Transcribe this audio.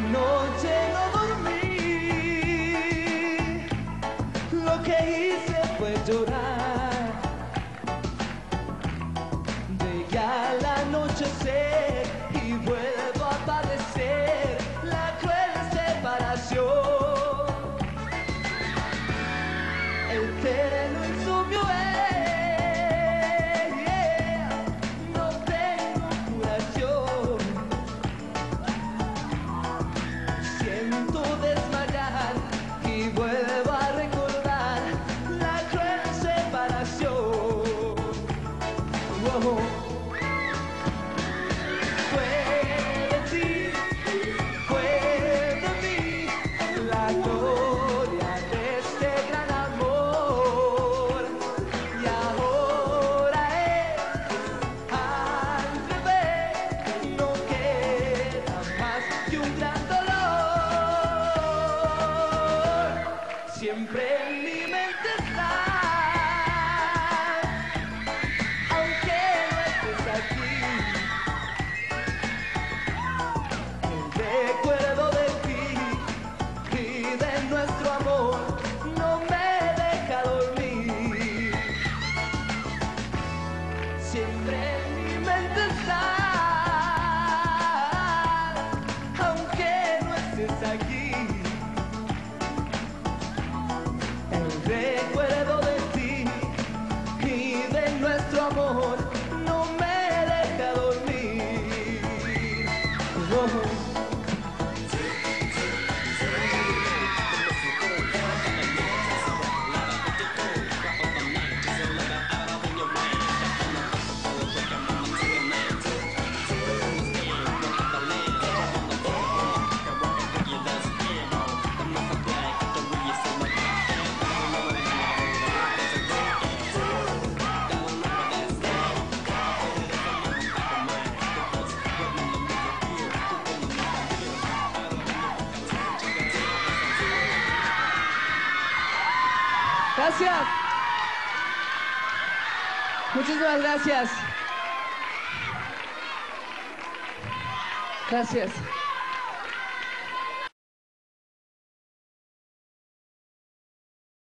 noche no dormí. Lo que hice fue llorar. De la noche seca. siempre en mi mente estás, aunque no estés aquí. El recuerdo de ti y de nuestro amor. Lord. Gracias. Muchísimas gracias. Gracias.